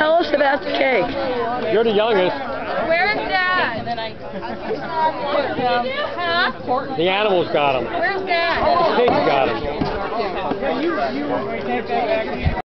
Tell us about the cake. You're the youngest. Where's Dad? The animals got them. Where's Dad? The pigs got them.